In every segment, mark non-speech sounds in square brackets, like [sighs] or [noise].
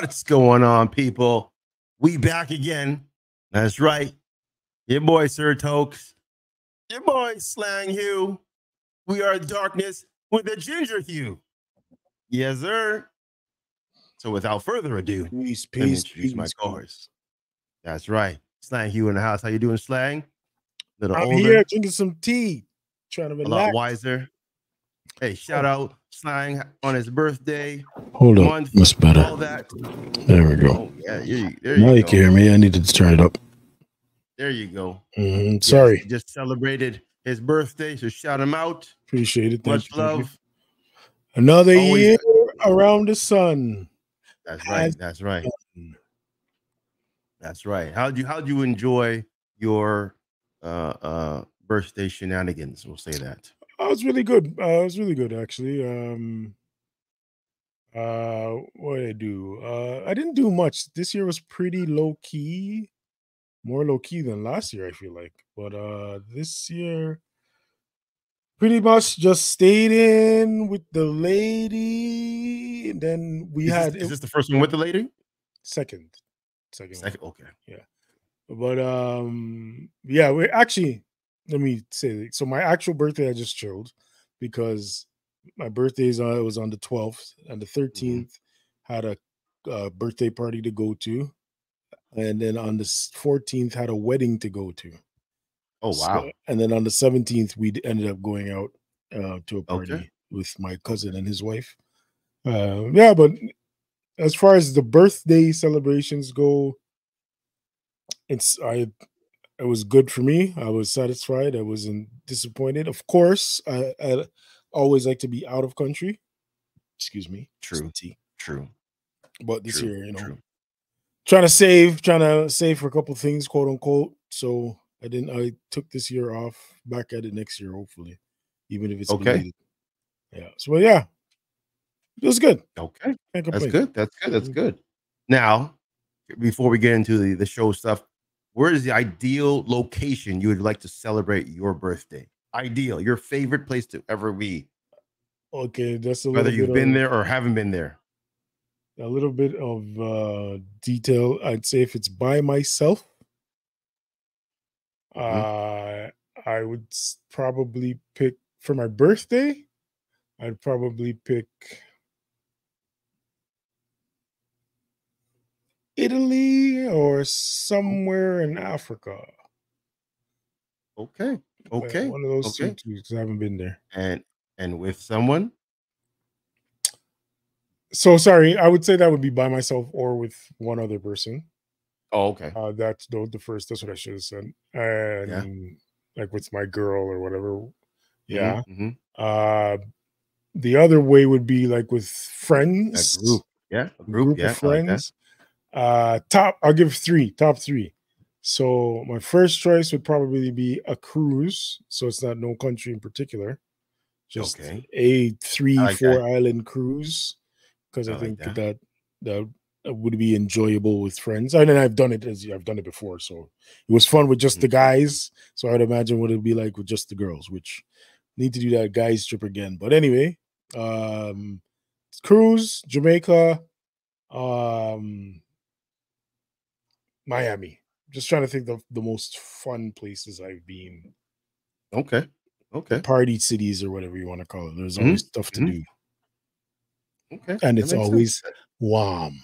What's going on, people? We back again. That's right. Your boy Sir Tokes. Your boy Slang Hugh. We are darkness with a ginger hue. Yes, sir. So without further ado, Peace, let me peace, introduce peace. my callers. That's right. Slang Hugh in the house. How you doing, Slang? Little I'm older, here drinking some tea, trying to relax. a lot wiser. Hey, shout oh. out Slang on his birthday. Hold on, that's better. All that. There we go. Oh, yeah, you, there Now you you can hear me. I needed to turn it up. There you go. Mhm, Sorry, he just celebrated his birthday, so shout him out. appreciate it. Thank Much you, you. love. Another Always- year around the sun. That's right. Has That's right. been. That's right. How'd you how'd you enjoy your uh uh birthday shenanigans? We'll say that. Oh, it was really good. Uh, it was really good, actually. Um, uh, what did I do? Uh, I didn't do much. This year was pretty low key, more low key than last year. I feel like, but uh, this year, pretty much just stayed in with the lady. And then we Is, had this, is this the first one with the lady? second, second, one. Second. Okay. Yeah. But um, yeah, we actually let me say so. My actual birthday I just chilled because my birthday is uh, it was on the twelfth and the 13th had a uh, birthday party to go to, and then on the fourteenth had a wedding to go to. Oh So- wow. and then on the seventeenth we ended up going out uh, to a Okay. party with my cousin and his wife. Uh, yeah, but as far as the birthday celebrations go, it's I it was good for me. I was satisfied. I wasn't disappointed. Of course, I, I always like to be out of country. Excuse me. True. True. But this true, year, you know, true. trying to save, trying to save for a couple things, quote unquote. So I didn't. I took this year off. Back at it next year, hopefully, even if it's Okay. belated. Yeah. So yeah, it was good. Okay. That's good. That's good. That's Mhm. good. Now, before we get into the, the show stuff, where is the ideal location you would like to celebrate your birthday? Ideal, your favorite place to ever be, Okay, that's a whether you've been of, there or haven't been there. a little bit of uh detail. I'd say if it's by myself, Mhm. uh, I would probably pick for my birthday. I'd probably pick Italy or somewhere in Africa. Okay. Okay. one of those okay. two because I haven't been there. And and with someone. So sorry, I would say that would be by myself or with one other person. Oh, okay. Uh, that's the, the first. That's what I should have said. And like with my girl or whatever. Yeah. Mhm, Uh, the other way would be like with friends. A group. Yeah. A group. yeah. of I like friends. Uh, top. I'll give three. Top three. So my first choice would probably be a cruise. So it's not no country in particular. Just Okay. a three, like four that. island cruise because I, I like think that. that. that would be enjoyable with friends. And then I've done it as I've done it before, so it was fun with just the Mhm. guys. So I'd imagine what it'd be like with just the girls, which need to do that guys trip again. But anyway, um cruise, Jamaica, um Miami. Just trying to think of the most fun places I've been, Okay. Okay. party cities or whatever you want to call it. There's Mhm, always stuff to mhm. do, Okay. and it's makes sense. always warm.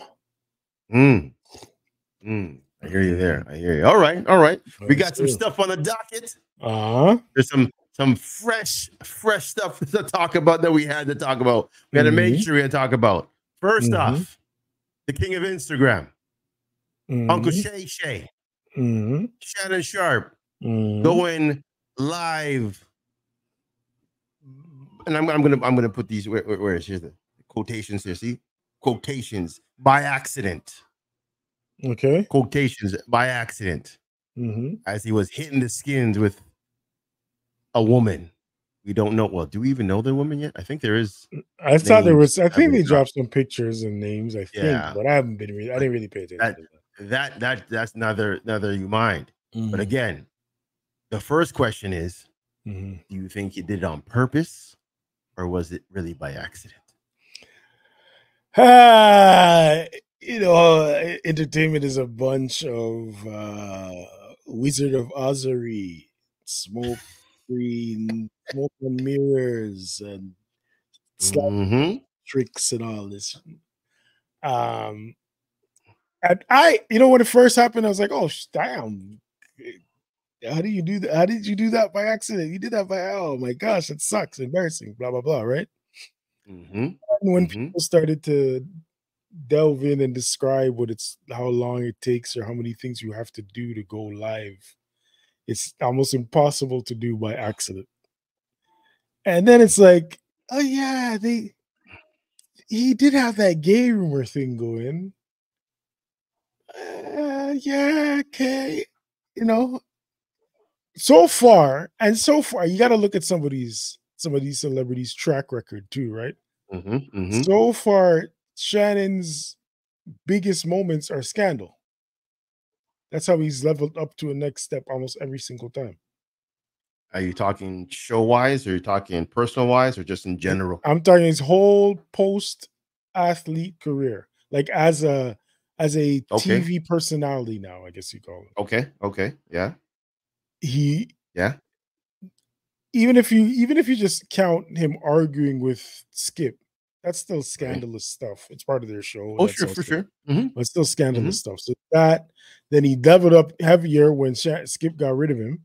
Mm. Mm. I hear you there. I hear you. All right. All right. We got some stuff on the docket. huh. There's some some fresh fresh stuff [laughs] to talk about that we had to talk about. We had to make Mhm. sure we had to talk about. 1st Mhm. off, the king of Instagram, Uncle Shay Shay, hmm Shannon Sharpe, hmm going live. And I'm, I'm gonna I'm gonna put these where, where, where is here's the quotations here. See quotations by accident. Okay. Quotations by accident. hmm as he was hitting the skins with a woman. We don't know. Well, do we even know the woman yet? I think there is. I thought there was. I think been they dropped some pictures and names. I think, Yeah. but I haven't been. Really, I didn't really pay attention. That- that. That that that's neither neither you mind. But Mhm, again, the first question is: mhm. Do you think he did it on purpose, or was it really by accident? [sighs] You know, entertainment is a bunch of uh, Wizard of Ozery, smoke [sighs] screen, smoke and mirrors, and slap hmm tricks and all this. Um, and I, you know, when it first happened, I was like, "Oh, damn! How do you do that? How did you do that by accident? You did that by oh my gosh, it sucks, embarrassing, blah blah blah." Right? hmm And when Mhm. people started to delve in and describe what it's, how long it takes, or how many things you have to do to go live, it's almost impossible to do by accident. And then it's like, oh yeah, they he did have that gay rumor thing going. Uh, yeah, okay. You know, so far, and so far, you got to look at somebody's some of these celebrities' track record too, right? hmm hmm So far, Shannon's biggest moments are scandal. That's how he's leveled up to a next step almost every single time. Are you talking show wise, or are you talking personal wise, or just in general? I'm talking his whole post athlete career, like as a as a Okay. TV personality now, I guess you call it. Okay, okay, yeah, He yeah. even if you even if you just count him arguing with Skip, that's still scandalous stuff. It's part of their show. Oh, sure, for stuff, sure. hmm but still scandalous stuff. So that then he leveled up heavier when Skip got rid of him,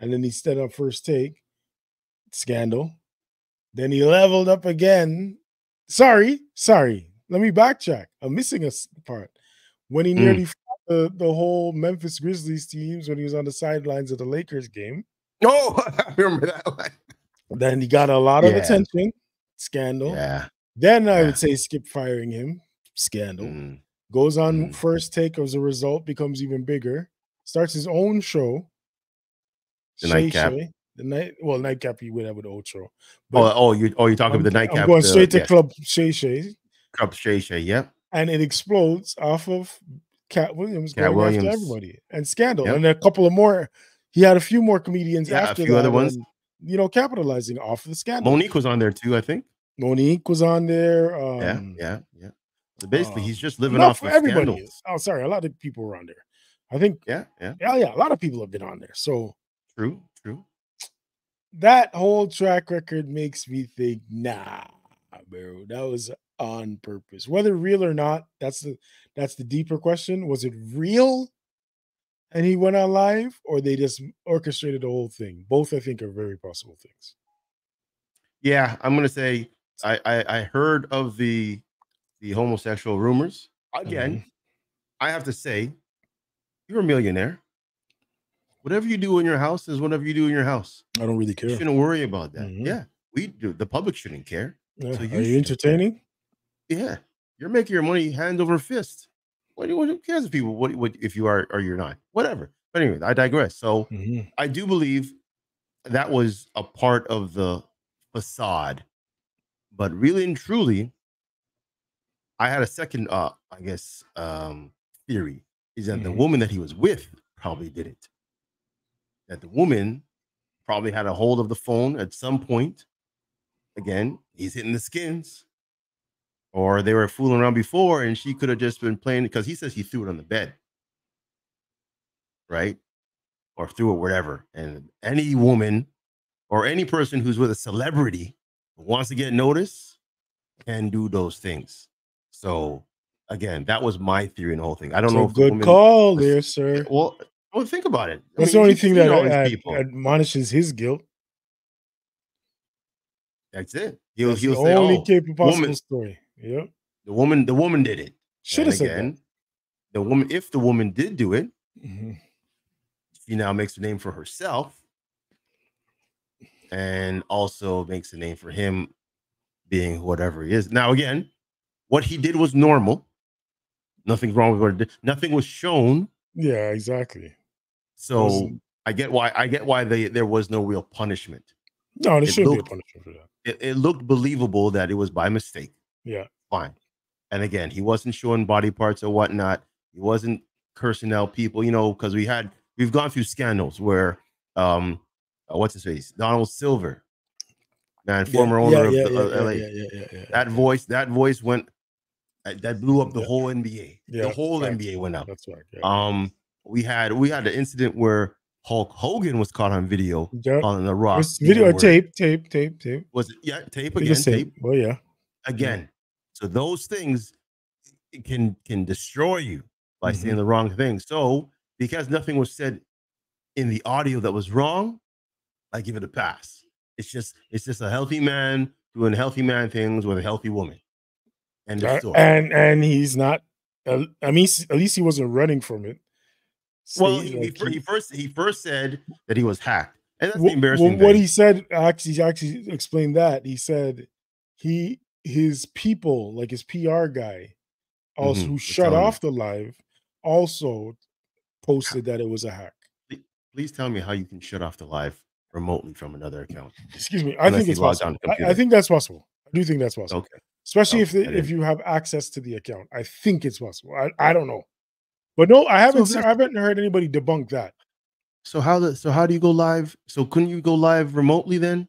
and then he stood up first take, scandal. Then he leveled up again. Sorry, sorry. Let me backtrack. I'm missing a part. When he Mm. nearly fought the, the whole Memphis Grizzlies teams when he was on the sidelines of the Lakers game. Oh, [laughs] I remember that one. Then he got a lot of attention. Scandal. Yeah. Then I would say Skip firing him. Scandal. Mm. Goes on Mm. first take as a result, becomes even bigger. Starts his own show. The Shay Nightcap. Shay. The night well, nightcap he would have with Ocho. Oh, But oh, you oh, you talking I'm, about the I'm nightcap? going uh, straight to yes. Club Shay Shay, Club Shay. Yep. and it explodes off of Katt Williams Cat going after Williams. everybody and Scandal, Yep. and a couple of more. He had a few more comedians Yeah, a after few that, other ones. and, you know, capitalizing off of the scandal. Mo'Nique was on there too, I think. Mo'Nique was on there. Um, yeah, yeah, yeah. So basically, uh, he's just living off for of everybody. scandals. is. Oh, sorry, a lot of people were on there. I think, Yeah, yeah. yeah, yeah, a lot of people have been on there. So True, true. that whole track record makes me think, nah, bro, that was on purpose. Whether real or not, that's the that's the deeper question. Was it real? And he went on live, or they just orchestrated the whole thing. Both, I think, are very possible things. Yeah, I'm gonna say I I, I heard of the the homosexual rumors. Again, Mm-hmm. I have to say, you're a millionaire. Whatever you do in your house is whatever you do in your house. I don't really care. You shouldn't worry about that. Mhm. Yeah, we do. The public shouldn't care. Yeah. so you Are you entertaining? Yeah, you're making your money hand over fist. What, do- you what who cares if people what, what if you are or you're not? Whatever. But anyway, I digress. So Mhm. I do believe that was a part of the facade. But really and truly, I had a second uh I guess um theory is that the Mhm. woman that he was with probably did it. That the woman probably had a hold of the phone at some point. Again, he's hitting the skins. Or they were fooling around before and she could have just been playing because he says he threw it on the bed. Right? Or threw it wherever. And any woman or any person who's with a celebrity wants to get noticed can do those things. So again, that was my theory in the whole thing. I don't It's know if good woman- call was- there, sir. Eh, well, well, think about it. I That's mean, the only thing that ad- admonishes his guilt. That's it. He'll That's he'll the say, only "Oh, capable possible woman- story. Yep. the woman, the woman did it." Should And have said that. again, the woman, if the woman did do it, Mhm. she now makes a name for herself, and also makes a name for him, being whatever he is. Now, again, what he did was normal. Nothing wrong with what he did. Nothing was shown. Yeah, exactly. So I get why I get why they there was no real punishment. No, there it shouldn't looked- be a punishment for that. It, it looked believable that it was by mistake. Yeah. Fine. And again, he wasn't showing body parts or whatnot. He wasn't cursing out people, you know, because we had we've gone through scandals where um uh, what's his face? Donald Silver, man, former owner of the, yeah, uh, yeah, LA. That voice, that voice went that, that blew up the Yeah. whole NBA. Yeah, the whole facts. NBA went up. That's right. Yeah. Um, we had we had an incident where Hulk Hogan was caught on video calling the Rock. Video tape, tape, tape, tape. Was it? Yeah, tape again. Tape Well, yeah. again. So those things can can destroy you by Mhm. saying the wrong thing. So because nothing was said in the audio that was wrong, I give it a pass. It's just it's just a healthy man doing healthy man things with a healthy woman. And Uh, and and he's not. uh, I mean, at least he wasn't running from it. well, he, he like, he- he first he first said that he was hacked, and that's Wh- the embarrassing wh- what thing. he said actually he actually explained that he said he his people like his PR guy also Mhm, who shut telling me. off the live also posted that it was a hack. Please tell me how you can shut off the live remotely from another account. Excuse me. I Unless think it's possible. I, I think that's possible. I do think that's possible, Okay. especially Oh, if the, if you have access to the account. I think it's possible. I, I don't know, but no, I haven't. So I haven't heard anybody debunk that. So how the so how do you go live? So couldn't you go live remotely then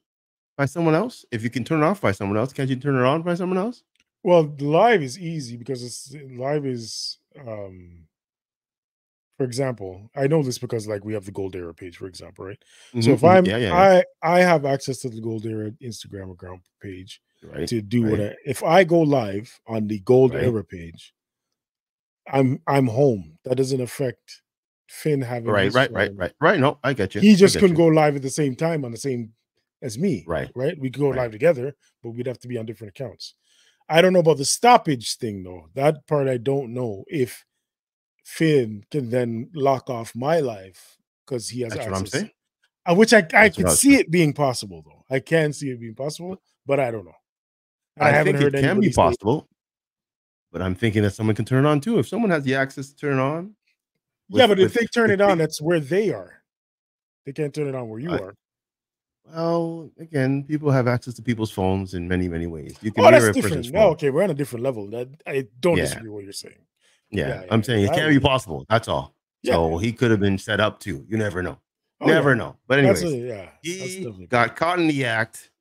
by someone else? If you can turn it off by someone else, can't you turn it on by someone else? Well, live is easy because it's live is um for example, I know this because like we have the Gold Era page, for example, right? So Mhm, if mhm. I'm yeah, yeah, yeah. I I have access to the Gold Era Instagram account page right. to do what. I if I go live on the Gold Right. Era page, I'm I'm home. That doesn't affect Finn having Right, right, right, phone. right, right. No, I get you. He just couldn't you. go live at the same time on the same as me. Right. Right. We could go Right. live together, but we'd have to be on different accounts. I don't know about the stoppage thing though. That part I don't know if Finn can then lock off my life because he has That's what I'm saying. Uh, which I, I could I see saying. it being possible though. I can see it being possible, but I don't know. And I, haven't think heard it can be possible, but I'm thinking that someone can turn it on too. If someone has the access to turn it on, yeah, with- but if with- they turn it on, that's where they are. They can't turn it on where you I- are. Well, again, people have access to people's phones in many, many ways. You can Oh, that's a different. No, okay, we're on a different level. That I don't Yeah. disagree with what you're saying. Yeah, yeah, I'm yeah, saying it can't be possible. That's all. Yeah, so he could have been set up too. You never know. Oh, never know. But anyways, a, yeah. he got caught in the act.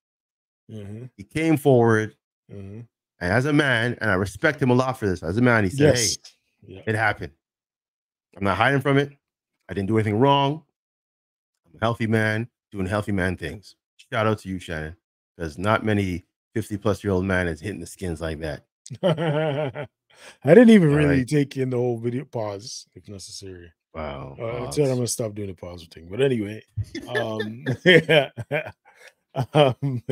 Mhm, He came forward, mhm. and as a man, and I respect him a lot for this. As a man, he said, Yes. "Hey, Yeah. it happened. I'm not hiding from it. I didn't do anything wrong. I'm a healthy man doing healthy man things. Shout out to you, Shannon, because not many 50 plus year old man is hitting the skins like that. [laughs] I didn't even All really right. take in the whole video pause if necessary. Wow. Uh, I said I'm gonna stop doing the pause thing. But anyway, um, yeah, [laughs] [laughs] um,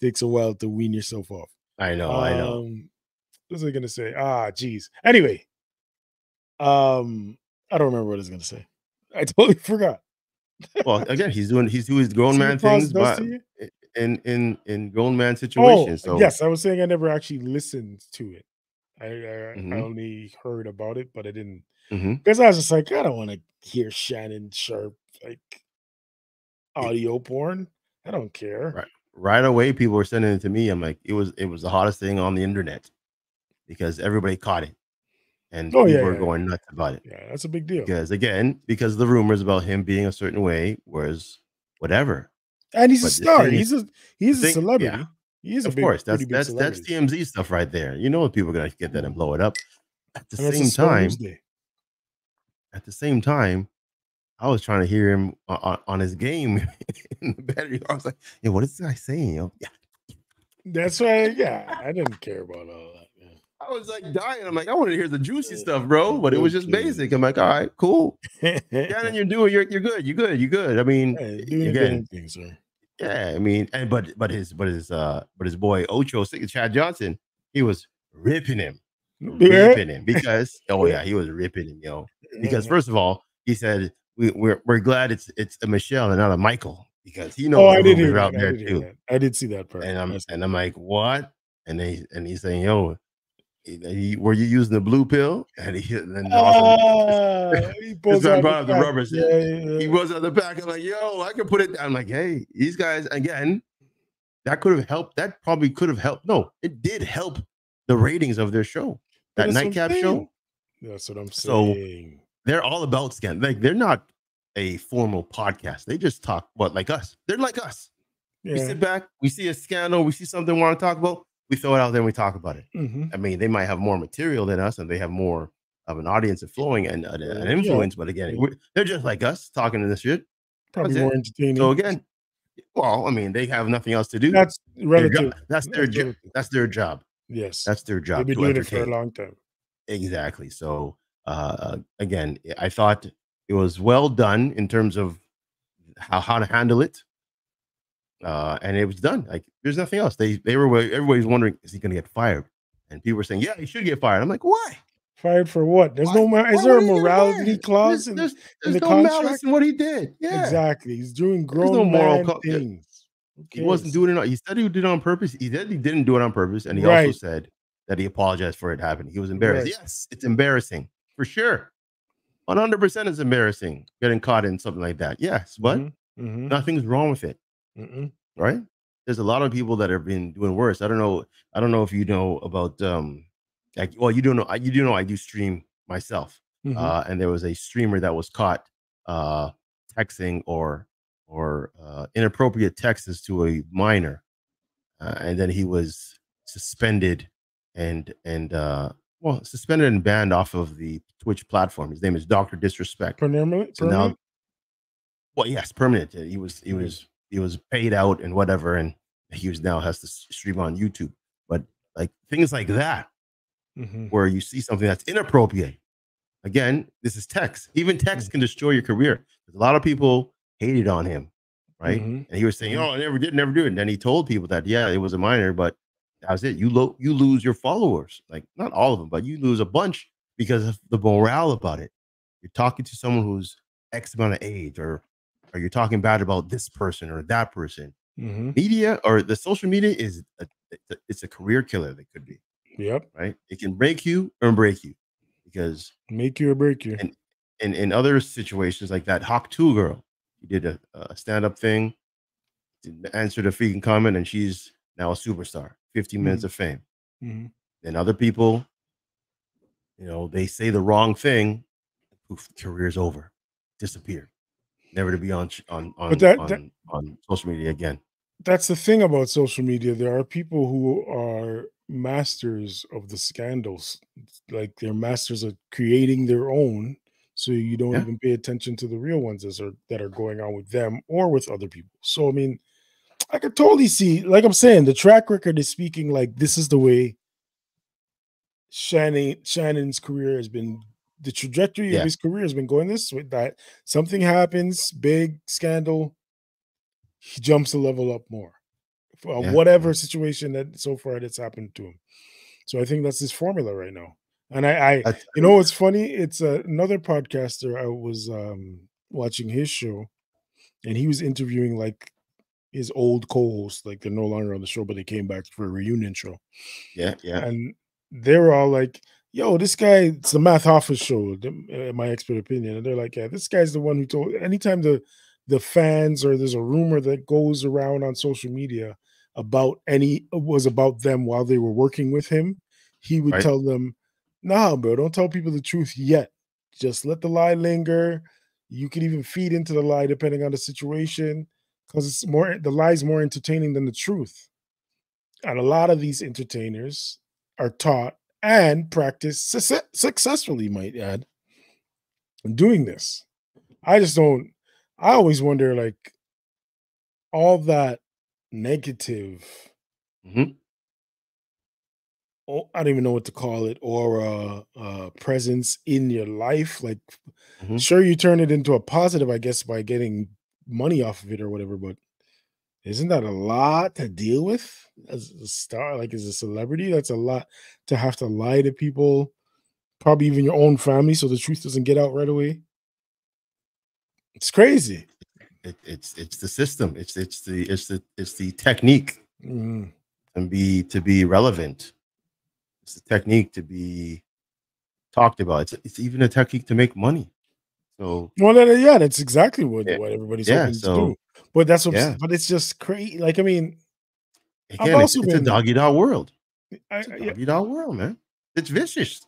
takes a while to wean yourself off. I know. I know. Um, what was I gonna say? Ah, geez. Anyway, um, I don't remember what I was gonna say. I totally forgot. Well, again, he's doing he's doing his grown See man things, but in in in grown man Oh, situations. so yes, I was saying I never actually listened to it. I I, Mhm. I only heard about it, but I didn't because I was just like, I don't want to hear Shannon Sharpe like audio porn. I don't care. Right. right away, people were sending it to me. I'm like, it was it was the hottest thing on the internet because everybody caught it, and Oh, people yeah, were yeah, going nuts about it. Yeah, that's a big deal. Because again, because the rumors about him being a certain way was whatever. And he's a But the star. He's a he's a thing- yeah, celebrity. He is a of big, course, that's pretty big that's that's. TMZ stuff right there. You know, people are gonna get that and blow it up. At the And same time, at the same time, I was trying to hear him on, on, his game [laughs] in the battery. I was like, "Yeah, what is this guy saying?" Yo, yeah. That's why. Yeah, I didn't care about all that. Yeah. I was like [laughs] dying. I'm like, I wanted to hear the juicy stuff, bro, but it was just basic. I'm like, all right, cool. [laughs] Shannon, you're doing, you're you're good, you're good, you're good. I mean, Hey, doing again, good thing, sir. yeah, I mean, and but but his but his uh but his boy Ocho Chad Johnson, he was ripping him, ripping him because [laughs] oh yeah, he was ripping him, yo. Because Mhm. first of all, he said we, we're we're glad it's it's a Michelle and not a Michael because he knows oh, I did hear out that. I there hear too. that. I did see that part. And I'm That's- and I'm like, what? And they and he's saying, yo, he, were you using the blue pill? And he and then all of a sudden, Ah, he [laughs] pulls out brought the back. rubbers. Yeah, yeah, he yeah. was at the back. I'm like, yo, I can put it. I'm like, hey, these guys again. That could have helped. That probably could have helped. No, it did help the ratings of their show. That that's what I'm nightcap show. That's what I'm saying. So. They're all about scan. Like they're not a formal podcast. They just talk what like us. They're like us. We sit back. We see a scandal. We see something we want to talk about. We throw it out there and we talk about it. Mhm. I mean, they might have more material than us, and they have more of an audience of flowing and uh, an Yeah. influence. But again, they're just like us talking to this shit. Probably That's it. more entertaining. So again, well, I mean, they have nothing else to do. that's Their relative. job- That's their job. That's their job. Yes, That's their job. they've been doing it for a long time. Exactly. So uh, again, I thought it was well done in terms of how, how to handle it. Uh, and it was done. Like there's nothing else. They they were everybody's wondering, is he gonna get fired? And people were saying, Yeah, he should get fired. I'm like, why? Fired for what? There's Why- no. why Is there a would he get morality clause? There's, in- there's, in the no contract? malice in what he did. Yeah. Exactly. He's doing There's grown no moral co- things. He wasn't doing it. on- He said he did it on purpose. He said he didn't do it on purpose, and he also said that he apologized for it happening. He was embarrassed. Right. Yes, it's embarrassing for sure. One hundred percent is embarrassing getting caught in something like that. Yes, but Mhm, mhm, nothing's wrong with it, mhm. right? There's a lot of people that have been doing worse. I don't know. I don't know if you know about. um like, Well, you don't know. I- You do know I do stream myself, Mhm. uh, and there was a streamer that was caught uh, texting or or uh, inappropriate texts to a minor, uh, and then he was suspended and and uh, well suspended and banned off of the Twitch platform. His name is Doctor Disrespect. Permanent. So now, well, yes, permanent. He was he Mhm. was he was paid out and whatever, and he was now has to stream on YouTube. But like things like that, Mhm. where you see something that's inappropriate. Again, this is text. Even text can destroy your career. A lot of people hated on him, right? Mhm. And he was saying, Mhm. "Oh, I never did, never do it." And then he told people that, yeah, it was a minor, but that was it. You lo- you lose your followers, like not all of them, but you lose a bunch because of the morale about it. You're talking to someone who's X amount of age, or or you're talking bad about this person or that person. Mhm. Media or the social media is a, it's a, career killer. That could be Yep. right. It can break you or break you because Make you or break you. And- in in other situations like that Hawk Tuah girl, he did a, a stand up thing, didn't answer the freaking comment, and she's now a superstar. 15 minutes of fame. Mhm. Then other people, you know, they say the wrong thing, poof, career's over, disappear, never to be on on on that- on, that- on social media again. That's the thing about social media. There are people who are masters of the scandals. Like they're masters of creating their own. So you don't Yeah. even pay attention to the real ones that are that are going on with them or with other people. So I mean, I could totally see, like I'm saying, the track record is speaking like this is the way Shannon Shannon's career has been the trajectory Yeah. of his career has been going this way that something happens, big scandal, he jumps a level up more. Uh, Yeah. whatever situation that so far that's happened to him. So I think that's his formula right now. And I, I you know it's funny? It's uh, another podcaster. I was um, watching his show, and he was interviewing like his old co-hosts. Like they're no longer on the show, but they came back for a reunion show, yeah, yeah, and they were all like, "Yo, this guy, it's the Math Office show." In my expert opinion, and they're like, "Yeah, this guy's the one who told." Anytime the the fans or there's a rumor that goes around on social media about any was about them while they were working with him, he would Right. tell them, "Nah, bro, don't tell people the truth yet. Just let the lie linger. You can even feed into the lie depending on the situation, because it's more the lie is more entertaining than the truth. And a lot of these entertainers are taught and practice suce- successfully, might add, doing this. I just don't. I always wonder, like, all that negative Mhm. oh, I don't even know what to call it, or uh, uh, presence in your life. Like, Mhm. sure, you turn it into a positive, I guess, by getting money off of it or whatever. But isn't that a lot to deal with as a star? Like, as a celebrity, that's a lot to have to lie to people, probably even your own family, so the truth doesn't get out right away. It's crazy. It, it's it's the system. It's it's the it's the it's the technique Mhm. and be to be relevant. It's the technique to be talked about. It's it's even a technique to make money. So Well, yeah, that's exactly what, Yeah. what everybody's Yeah, hoping so- to do. But that's what, Yeah. but it's just crazy. Like, I mean, again, it's, a doggy dog world. It's a doggy dog world, man. It's vicious.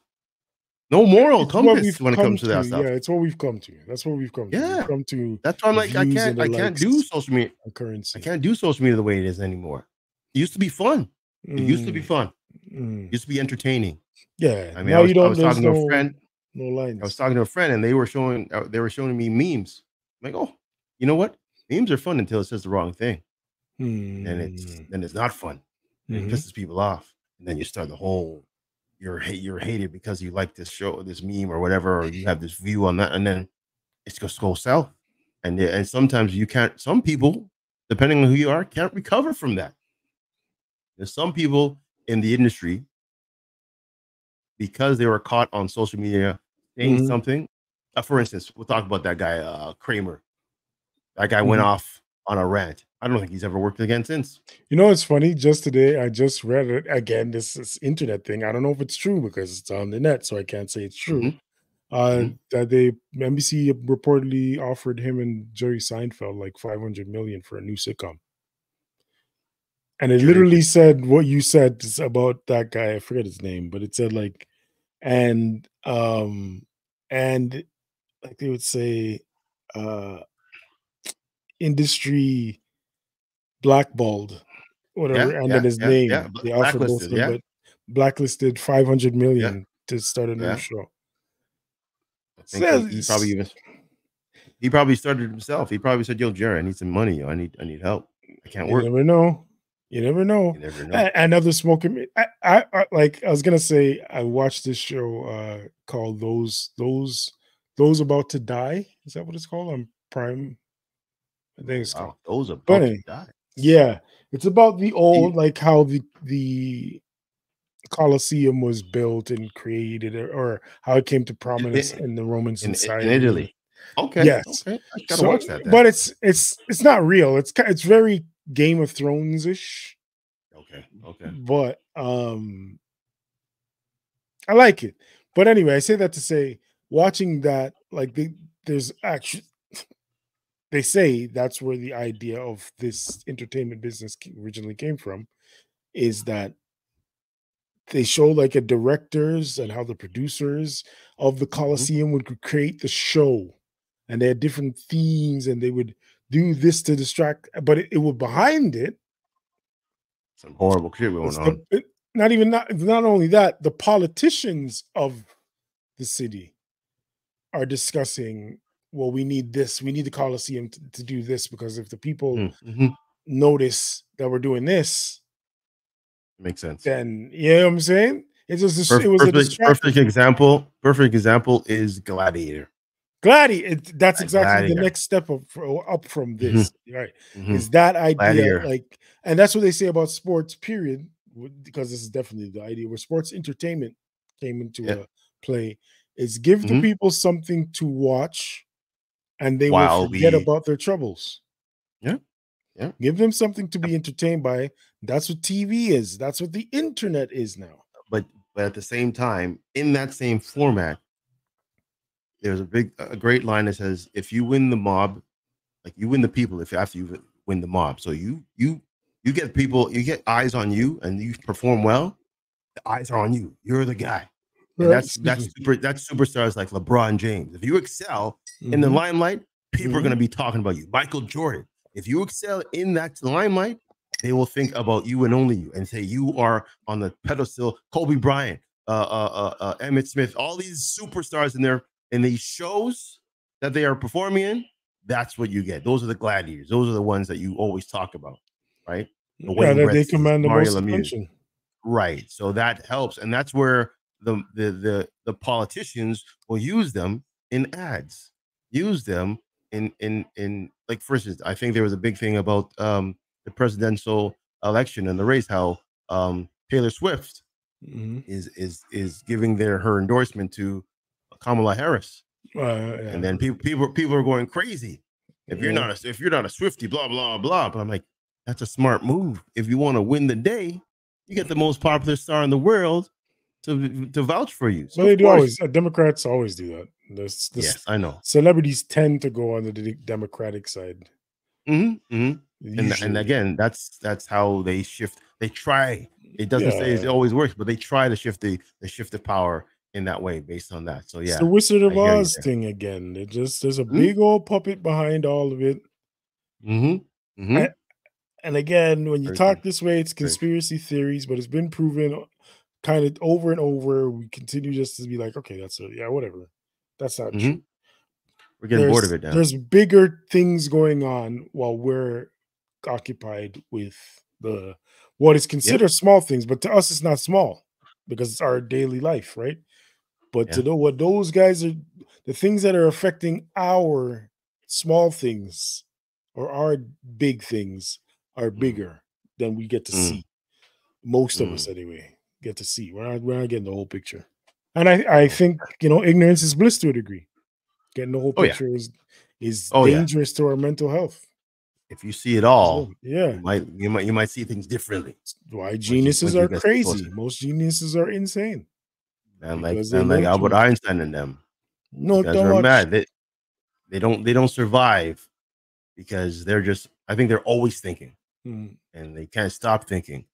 No moral it's compass when it comes to that stuff. Yeah, it's what we've come to. That's what we've come to. Yeah. We've come to That's why I'm like, I can't, I can't do social media. currency. I can't do social media the way it is anymore. It used to be fun. It used to be Mm, fun. mm. It used to be entertaining. Yeah. I mean, now I was, you I was talking to a friend. no lines. I was talking to a friend, and they were showing uh, they were showing me memes. I'm like, oh, you know what? Memes are fun until it says the wrong thing, and it's Mm, then it's not fun. mhm. It pisses people off, and then you start the whole you're you're hated because you like this show, this meme, or whatever, or you have this view on that, and then it's just go south. And and sometimes you can't. Some people, depending on who you are, can't recover from that. There's some people in the industry because they were caught on social media saying Mhm. something. Uh, for instance, we'll talk about that guy uh, Kramer. That guy went Mhm. off on a rant. I don't think he's ever worked again since. You know, it's funny. Just today, I just read it again. This is internet thing. I don't know if it's true because it's on the net, so I can't say it's true. Mhm. Uh, Mhm. that they NBC reportedly offered him and Jerry Seinfeld like 500 million for a new sitcom. And it literally said what you said about that guy. I forget his name, but it said like, and um, and like they would say, uh, industry blackballed, whatever, and yeah, then his yeah, name. yeah, They offered both blacklisted, of them, yeah. but blacklisted 500 million to start a new Yeah. show. I he, he probably even he probably started himself. He probably said, "Yo, Jerry, I need some money. I need I need help. I can't You work." never know. You never know. You never know. A- Another smoking. I, I, I like. I was gonna say. I watched this show uh called "Those Those Those About to Die." Is that what it's called on Prime? I think it's called. Wow, those But about to die. Yeah, it's about the old, like how the the Colosseum was built and created, or, or how it came to prominence in the Roman in, in society. Italy. Okay. Yes. Okay. I gotta So- watch that. Then. but it's it's it's not real. It's it's very Game of Thrones ish. okay. Okay. but um I like it. But anyway, I say that to say watching that like they, there's actually they say that's where the idea of this entertainment business originally came from is that they show like a directors and how the producers of the mm-hmm. Coliseum would create the show and they had different themes and they would do this to distract but it, it was behind it Some horrible shit going the- on. it- not even not not only that, the politicians of the city are discussing. Well, we need this. We need the Coliseum to, to do this because if the people Mm, mhm. notice that we're doing this, Makes sense. then you know what I'm saying. It's just a- Perf- it was a perfect, distraction. perfect example. Perfect example is Gladiator. Gladiator. That's exactly the next step of up from Mhm. this. Right. Mhm. is that idea Gladiator. like and that's what they say about sports period because this is definitely the idea where sports entertainment came into Yeah. play is give the Mhm. people something to watch and they While will forget we- about their troubles Yeah. Yeah. give them something to be entertained by that's what tv is that's what the internet is now but but at the same time, in that same format, there's a big a great line that says, if you win the mob, like you win the people if after you win the mob. So you you you get people, you get eyes on you and you perform well, the eyes are on you. You're the guy. Right, that's that's super that's superstars like LeBron James. If you excel in the Mhm. limelight, people are Mhm. going to be talking about you. Michael Jordan. If you excel in that limelight, they will think about you and only you and say you are on the pedestal. Kobe Bryant, uh, uh, uh, uh, Emmitt Smith, all these superstars in their in these shows that they are performing in. That's what you get. Those are the gladiators. Those are the ones that you always talk about, right? the yeah that they command the Mario most Lemieux. attention Right. So that helps, and that's where the the the the politicians will use them in ads, use them in in in like for instance, I think there was a big thing about um the presidential election and the race, how um Taylor Swift Mhm. is is is giving their her endorsement to Kamala Harris, Uh, yeah. and then people people people are going crazy. If you're Yeah. not a if you're not a Swiftie, blah blah blah. But I'm like, that's a smart move. If you want to win the day, you get the most popular star in the world to to vouch for you. So well, they do course- always uh, democrats always do that this, this Yes, I know. celebrities tend to go on the de- democratic side hmm hmm And, and again, that's that's how they shift. They try. It doesn't say it always works, but they try to shift the the shift of power in that way based on that. So It's yeah, the Wizard of I hear you Oz thing again. It just there's a Mhm. big old puppet behind all of it. hmm hmm I- And again, when you Crazy. talk this way, it's Crazy. conspiracy theories, but it's been proven kind of over and over. We continue just to be like, okay, that's a yeah, whatever. That's not Mhm. true. We're getting bored of it now. There's bigger things going on while we're occupied with the what is considered small things, but to us it's not small because it's our daily life, right? But to know what those guys are, the things that are affecting our small things or our big things are bigger than we get to Mm. see. Most of us, anyway, get to see. We're not, we're not getting the whole picture. And I, I think you know, ignorance is bliss to a degree. Getting the whole Oh, yeah. picture is is Oh, yeah. dangerous to our mental health. If you see it all, yeah. you might you might you might see things differently. Why geniuses are crazy. Most geniuses are insane. And like and like Albert. Einstein and them. No, You guys don't are mad. They, they don't they don't survive because they're just I think they're always thinking Mm, and they can't stop thinking.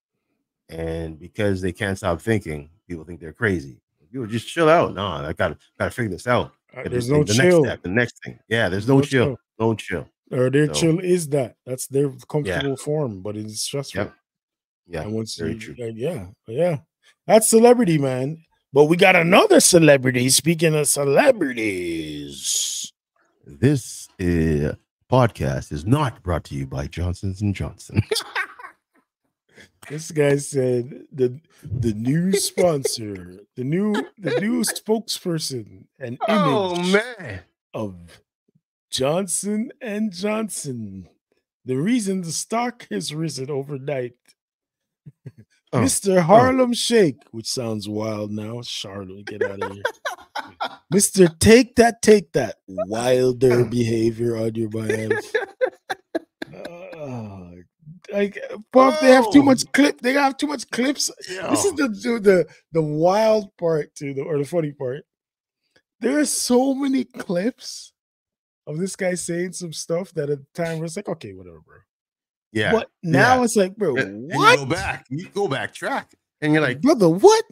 And because they can't stop thinking, people think they're crazy. You just chill out. No, I gotta gotta figure this out. uh, There's no the chill. next step, the next thing. Yeah, there's no, No chill. chill. No chill. Or their So- chill is that. That's their comfortable form, but it's stressful. Yep. Yeah. and once very you, true. uh, yeah, yeah, that's celebrity, man. But we got another celebrity. Speaking of celebrities, This uh, podcast is not brought to you by Johnson's and Johnson. [laughs] this guy said the the new sponsor, the new the new spokesperson and oh, image oh man. of Johnson and Johnson. The reason the stock has risen overnight. Oh, Mr. Oh. Harlem Shake, which sounds wild now. Charlotte, get out of here. Mr. Take That, Take That. Wilder [laughs] behavior on your behalf. Like, Puff, they have too much clip. They have too much clips. This is the the the, wild part to the or the funny part. There are so many clips of this guy saying some stuff that at the time was like, okay, whatever, bro. yeah. But now yeah. it's like, bro, And you what? go back, you go back track, and you're like, brother, what?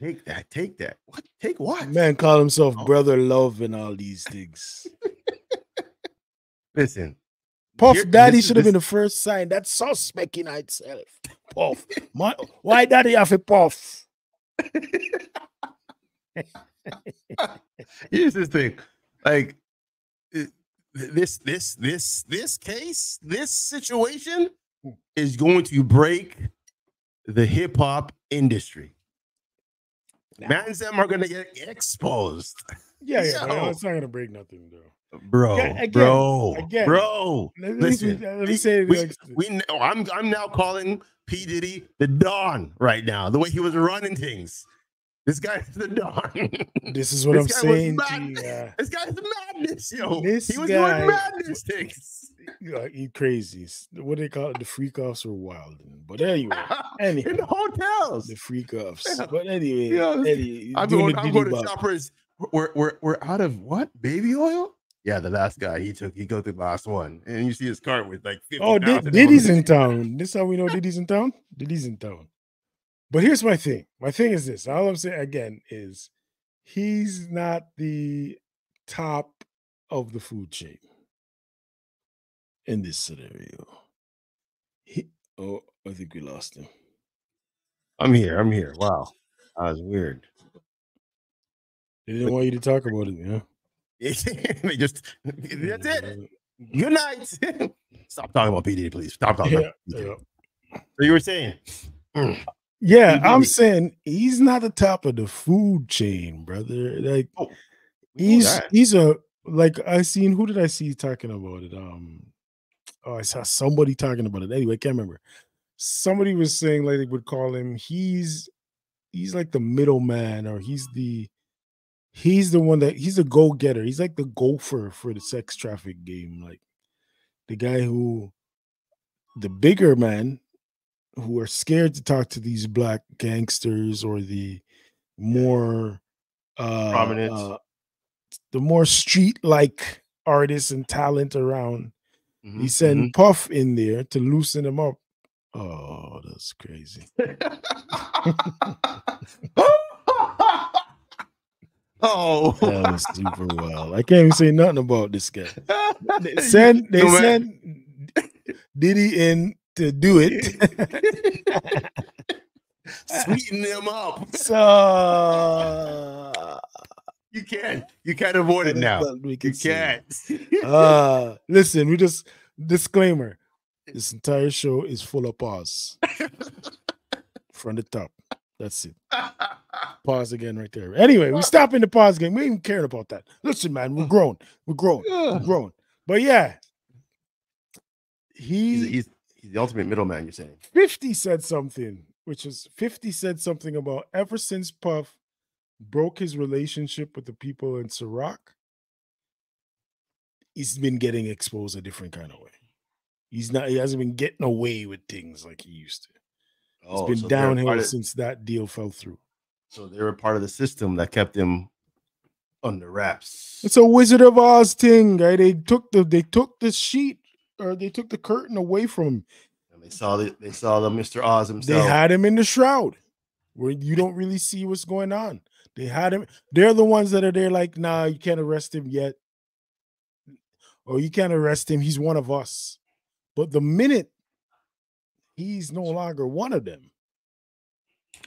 take that, take that. What? Take what? Man call himself Oh. brother love and all these things. [laughs] Listen, Puff here- Daddy should have been the first sign. That's suspect in itself. Puff. My, why daddy have a puff? [laughs] Here's the thing, like this, this, this, this case, this situation is going to break the hip hop industry. Mans them are gonna get exposed, Yeah, yeah, [laughs] it's not gonna break nothing though. Bro, Yeah, again, bro, again. bro. Let, Listen, me, let me say it we, we kn- I'm I'm now calling P Diddy the Don right now. The way he was running things, this guy's the Don. this is what this I'm saying you. Uh, This guy's madness, yo. This he was guy- doing madness things. [laughs] he crazy. What do they call it? The freak offs were wild. But anyway, [laughs] anyway, In the hotels. the freak offs. Yeah. But anyway, Yeah, anyway I'm going, I'm going to shoppers. We're, we're, we're out of what? Baby oil? Yeah, the last guy he took, he go through the last one. And you see his cart with like 50, Oh, Did- Diddy's in town. This how we know Diddy's in town. Diddy's in town. But here's my thing. My thing is this. All I'm saying again is he's not the top of the food chain in this scenario. He, oh, I think we lost him. I'm here. I'm here. Wow. That was weird. They didn't want you to talk about it, yeah. [laughs] they just, that's it. Good night. [laughs] Stop talking about PD, please. Stop talking Yeah, about PD. yeah. So you were saying, Yeah, He I'm saying he's not the top of the food chain, brother. Like we know he's that. he's a like I seen who did I see talking about it? Um oh I saw somebody talking about it. Anyway, I can't remember. Somebody was saying like they would call him he's he's like the middleman or he's the he's the one that he's a go-getter. He's like the gopher for the sex traffic game. Like the guy who the bigger man who are scared to talk to these black gangsters or the more uh, Prominent. uh, the more street like artists and talent around. Mhm, He sent Puff in there to loosen him up. Oh, that's crazy. [laughs] [laughs] [laughs] oh, That was super wild. I can't even say nothing about this guy. They [laughs] sent they No, send Diddy in to do it. [laughs] Sweeten them up. so You can't. You can't avoid it now. We You can say. can't. [laughs] Uh listen, we just disclaimer. This entire show is full of pause. From the top. That's it. Pause again right there. Anyway, we stop in the pause game. We ain't even caring about that. Listen, man, we're grown. We're grown. We're grown. But yeah, he he's, he's, he's the ultimate middleman. You're saying. 50 said something, which is 50 said something about ever since Puff broke his relationship with the people in Ciroc, he's been getting exposed a different kind of way. He's not, he hasn't been getting away with things like he used to. It's Oh, been so downhill of- since that deal fell through. So they were part of the system that kept him under wraps. It's a Wizard of Oz thing, guy. They took the they took the sheet or they took the curtain away from him. And they saw the they saw the Mr. Oz himself. They had him in the shroud where you don't really see what's going on. They had him. They're the ones that are there, like, nah, you can't arrest him yet. Or you can't arrest him. He's one of us. But the minute he's no longer one of them,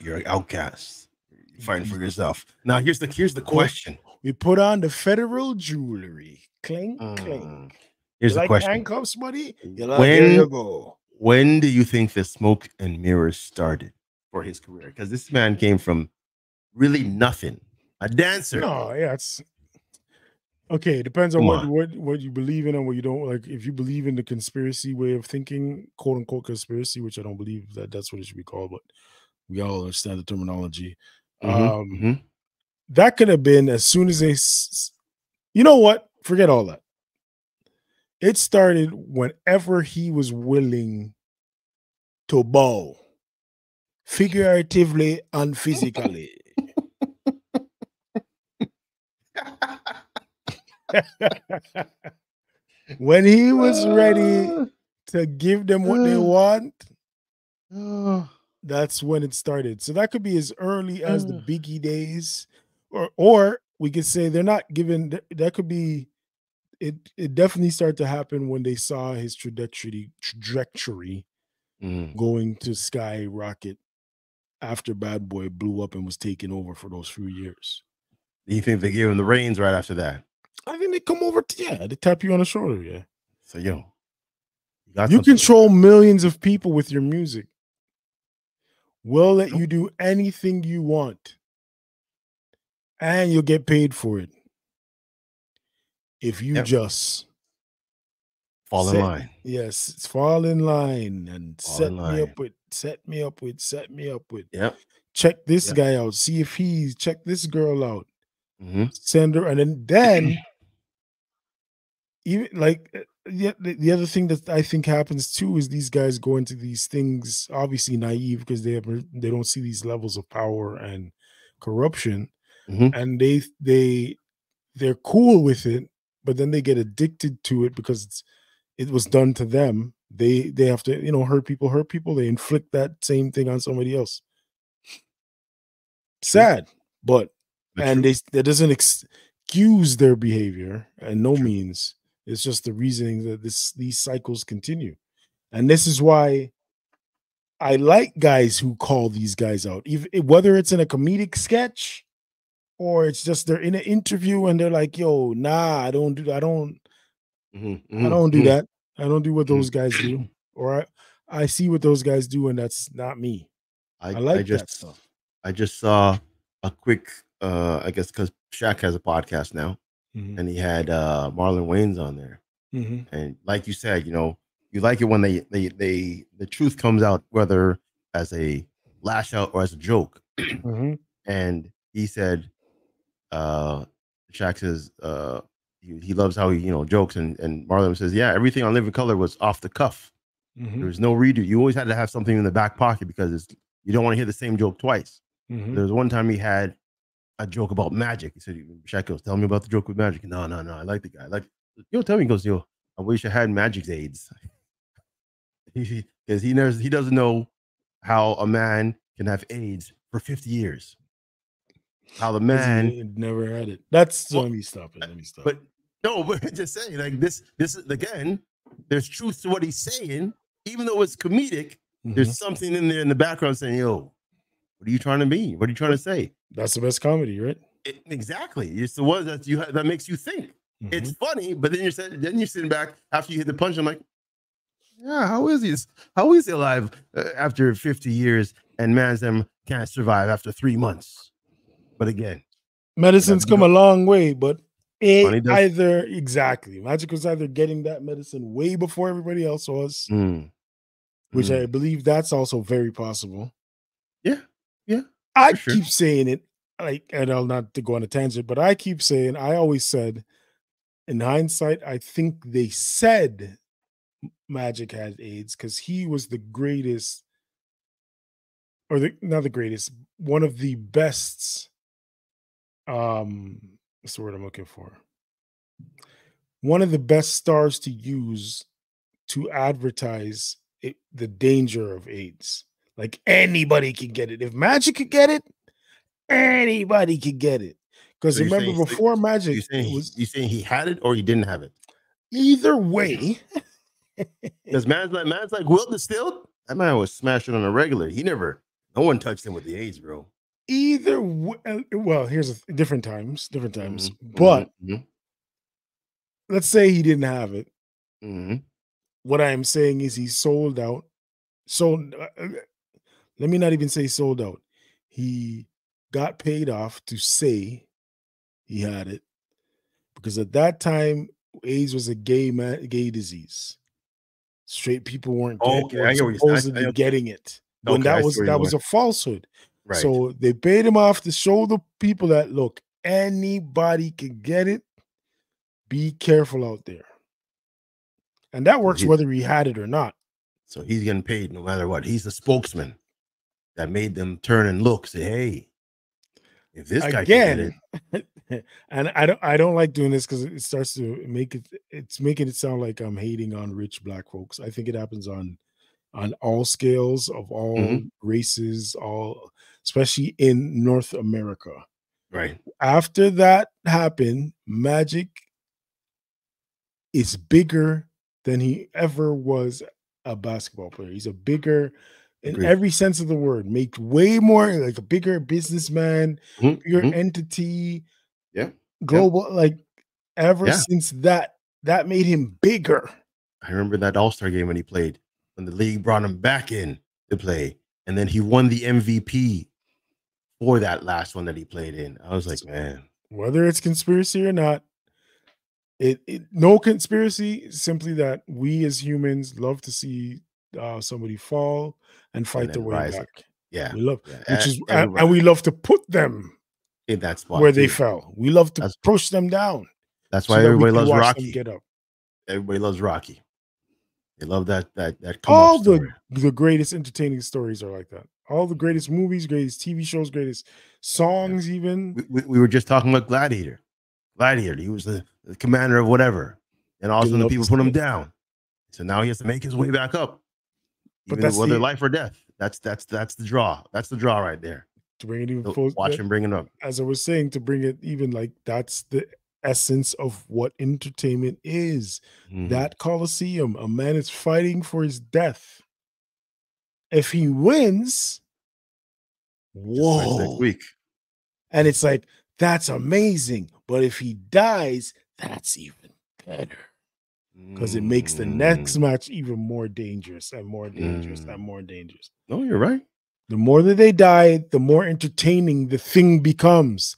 You're an outcast. You're fighting for yourself. Now here's the here's the question. we put on the federal jewelry. Clink, Mm. clink. Here's You the like question. handcuffs, buddy? You're like, When- you go. When do you think the smoke and mirrors started for his career? Because this man came from really nothing. A dancer. No, yeah, it's okay. It depends on Come what, on. what what you believe in and what you don't like. If you believe in the conspiracy way of thinking, quote unquote conspiracy, which I don't believe that that's what it should be called, but we all understand the terminology. Mhm, Um, mhm. that could have been as soon as they, s- you know what? Forget all that. It started whenever he was willing to bow, figuratively and [laughs] physically. [laughs] when he was ready [sighs] to give them what they want, that's when it started. So that could be as early as the. Biggie days, or or we could say they're not given. That could be. It it definitely started to happen when they saw his trajectory trajectory mm. going to skyrocket after Bad Boy blew up and was taken over for those few years. Do you think they gave him the reins right after that? I think they come over. To, yeah, they tap you on the shoulder. Yeah, So yo, you got you control millions of people with your music. We'll let you do anything you want, and you'll get paid for it if you Yep. just fall in line. yes, it's fall in line and Fall set in me up with set me up with set me up with. Yep. Check this Yep. guy out. See if he's check this girl out. Hmm her, and then then [clears throat] even like uh, yeah, the, the other thing that I think happens too is these guys go into these things obviously naive because they have they don't see these levels of power and corruption, Mhm. and they they they're cool with it, but then they get addicted to it because it's, it was done to them. They they have to you know hurt people, hurt people. They inflict that same thing on somebody else. Sad, but And true. they that doesn't excuse their behavior and no means. It's just the reasoning that this these cycles continue. And this is why i like guys who call these guys out even whether it's in a comedic sketch or it's just they're in an interview and they're like yo nah i don't do i don't Mhm, i mhm, don't do mhm. that. I don't do what those guys do. [clears throat] Or i i see what those guys do and that's not me. I, i I like that stuff. I just saw a quick uh I guess because Shaq has a podcast now Mhm, and he had uh Marlon Wayans on there. mhm, And like you said, you know, you like it when they they they the truth comes out, whether as a lash out or as a joke. mhm. [clears throat] And he said, uh Shaq says, uh he, he loves how he, you know, jokes and and Marlon says, Yeah, everything on Living Color was off the cuff. Mhm, There was no redo. You always had to have something in the back pocket because it's you don't want to hear the same joke twice. mhm. There was one time he had a joke about magic. He said, Shaq goes, tell me about the joke with magic. No, no, no. I like the guy. I like, yo, tell me. He goes, yo, I wish I had magic's aids. [laughs] Because he knows he doesn't know how a man can have AIDS for 50 years. How the he man, never had it. That's Well, let me stop it. Let me stop. but no, [laughs] but just saying, like this, this is again, there's truth to what he's saying, even though it's comedic. Mhm. There's something in there in the background saying, "Yo, what are you trying to be? What are you trying to say?" That's the best comedy, right? It- exactly. It's the one that you that makes you think. It's Mhm. funny, but then you're sitting, then you're sitting back after you hit the punch. I'm like, yeah, how is he? How is he alive uh, after 50 years? And man's them can't survive after three months. But again, medicine's come a long way, but it either exactly Magic was either getting that medicine way before everybody else was, mm, which mm, I believe that's also very possible. I sure. keep saying it, like, and I'll not to go on a tangent, but I keep saying I always said, in hindsight, I think they said Magic had AIDS because he was the greatest, or the not the greatest, one of the best. Um, what's the word I'm looking for? One of the best stars to use to advertise it, the danger of AIDS. Like anybody can get it. If Magic could get it, anybody could get it. Because So remember, saying- before you Magic saying he, was you saying he had it or he didn't have it? either way, Because man's like man's like Wilt the Stilt. That man was smashing on a regular. He never. No one touched him with the AIDS, bro. either way, well, here's a th- different times, different times. Mhm, But mhm, let's say he didn't have it. mhm. What I am saying is he sold out. So uh, uh, let me not even say sold out. He got paid off to say he had it because at that time AIDS was a gay man, gay disease. Straight people weren't, oh, get- Okay, I get what you're saying. I- getting it when Okay, I that was that was a falsehood. right. So they paid him off to show the people that look, anybody can get it. Be careful out there. And that works he- whether he had it or not. So he's getting paid no matter what. He's the spokesman that made them turn and look, say, hey, if this guy can get it, Again, [laughs] and I don't I don't like doing this because it starts to make it it's making it sound like I'm hating on rich black folks. I think it happens on on all scales of all Mhm. races, all especially in North America. right. after that happened, Magic is bigger than he ever was a basketball player. He's a bigger, in Agreed. every sense of the word, make way more like a bigger businessman, Mhm, bigger mhm. entity, Yeah, global. Like ever Yeah. since that, that made him bigger. I remember that All Star game when he played, when the league brought him back in to play, and then he won the MVP for that last one that he played in. I was like, man, Whether it's conspiracy or not, it, it no conspiracy. Simply that we as humans love to see uh, somebody fall and fight their then way back. yeah, We love, yeah, which is, and, and we love to put them in that spot where they fell. We love to That's- push them down. That's why that we everybody can loves Rocky. Get up. Everybody loves Rocky. They love that that that All the story. the greatest entertaining stories are like that. All the greatest movies, greatest TV shows, greatest songs, even. we, we, we were just talking about Gladiator. Gladiator, he was the, the commander of whatever, and all of a sudden the people put him down. So now he has to make his way back up, But that's whether the- life or death. That's that's that's the draw. That's the draw right there. To bring it even So full, watch him bring it up. as I was saying, to bring it even like that's the essence of what entertainment is. Mhm. That Coliseum, a man is fighting for his death. If he wins, whoa. next week. And it's like, that's amazing. But if he dies, that's even better. Because it makes the next Mm. match even more dangerous and more dangerous Mm. and more dangerous. No, you're right. The more that they die, the more entertaining the thing becomes.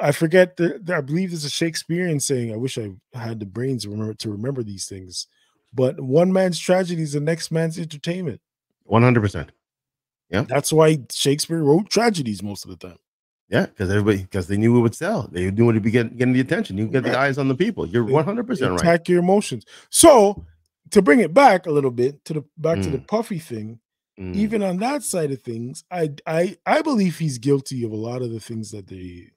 I forget the, the- I believe there's a Shakespearean saying. I wish I had the brains to remember to remember these things. But one man's tragedy is the next man's entertainment. One hundred percent. Yeah, that's why Shakespeare wrote tragedies most of the time. Yeah, because everybody because they knew it would sell. They knew it would be getting, getting the attention. You get the eyes on the people. You're one hundred percent right. Attack your emotions. So to bring it back a little bit to the back to the puffy thing, Mm. even on that side of things, I I I believe he's guilty of a lot of the things that they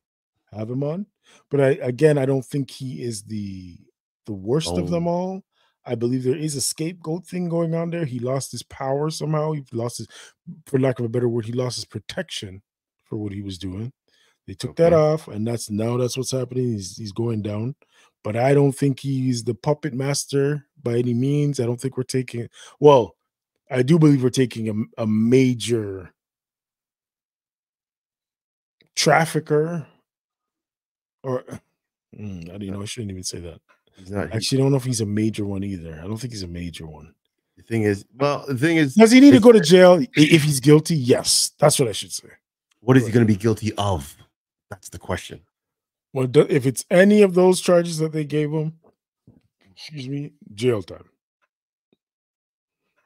have him on. But I again I don't think he is the the worst of them Oh. all. I believe there is a scapegoat thing going on there. He lost his power somehow. He lost his, for lack of a better word, he lost his protection for what he was doing. They took that off, and that's now that's what's happening. He's he's going down. But I don't think he's the puppet master by any means. I don't think we're taking. Well, I do believe we're taking a, a major trafficker, or mm, I don't know. I shouldn't even say that. Not. I don't know if he's a major one either. I don't think he's a major one. The thing is, well, the thing is, does he need to go to jail if he's guilty? Yes, that's what I should say. What is he going to be guilty of? That's the question. Well, if it's any of those charges that they gave him, excuse me, jail time.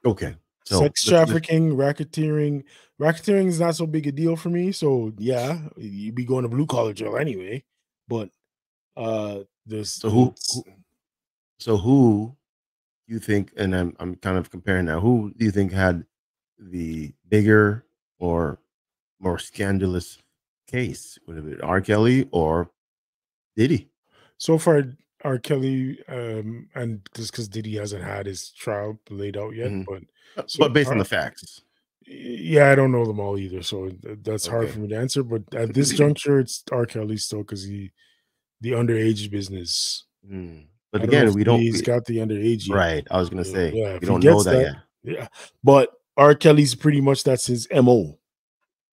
Okay. So sex trafficking, racketeering. Racketeering is not so big a deal for me. So yeah, you'd be going to blue collar jail anyway. But uh this so who, who so who you think and I'm I'm kind of comparing now, who do you think had the bigger or more scandalous case? Would it be R. Kelly or Diddy? So far, R. Kelly, um, and just because Diddy hasn't had his trial laid out yet, mm-hmm. but uh, so but based R- on the facts, yeah, I don't know them all either, so that's hard for me to answer. But at this juncture, it's R. Kelly still because he the underage business. Mm. But again, we don't. He's got the underage, yet. right? I was gonna say, yeah, we don't know that, that yet. Yeah, but R. Kelly's pretty much that's his mo.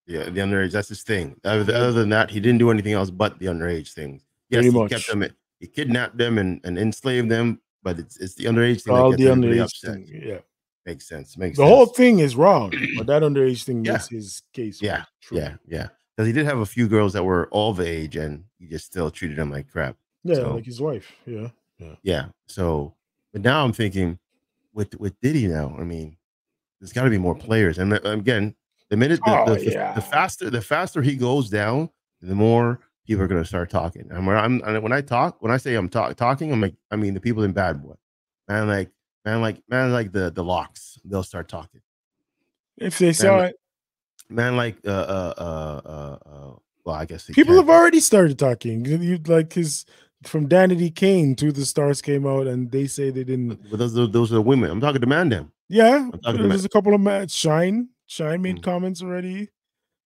Yeah, the underage. That's his thing. Other, than that, he didn't do anything else but the underage things. Yes, Pretty he much. kept them. He kidnapped them and, and enslaved them, but it's it's the underage thing. All the underage thing. Yeah, makes sense. Makes the sense. whole thing is wrong, but that underage thing yeah. makes his case. Yeah, yeah, yeah. Because he did have a few girls that were all the age, and he just still treated them like crap. Yeah, so, like his wife. Yeah, yeah, yeah. So, but now I'm thinking with with Diddy now. I mean, there's got to be more players, and uh, again, the minute the, oh, the, yeah. the, faster the faster he goes down, the more people are going to start talking. And when I'm when I talk, when I say I'm talk, talking, I'm like I mean the people in Bad Boy, man, like man, like man, like the the LOX, they'll start talking. If they saw man, it, man, like uh uh uh uh, uh well, I guess people have already started talking. You like his from Danity Kane to the stars came out, and they say they didn't. But those those are women. I'm talking to man them. Yeah, there's a couple of men. Shyne Shyne made mm. comments already